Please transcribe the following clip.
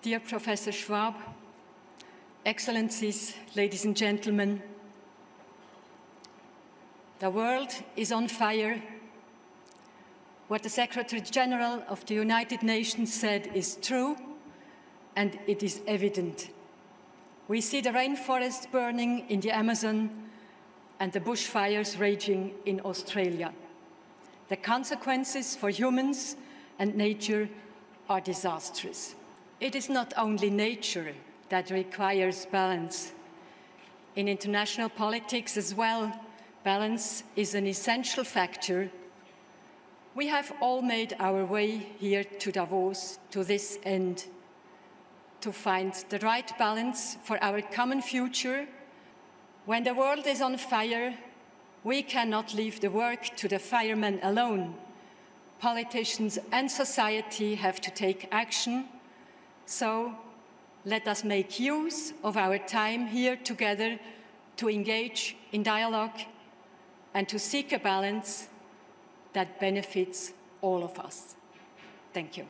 dear Professor Schwab, Excellencies, ladies and gentlemen, the world is on fire. What the Secretary General of the United Nations said is true, and it is evident. We see the rainforest burning in the Amazon and the bushfires raging in Australia. The consequences for humans and nature are disastrous. It is not only nature that requires balance. In international politics as well, balance is an essential factor. We have all made our way here to Davos to this end, to find the right balance for our common future. When the world is on fire, we cannot leave the work to the firemen alone. Politicians and society have to take action. So let us make use of our time here together to engage in dialogue and to seek a balance that benefits all of us. Thank you.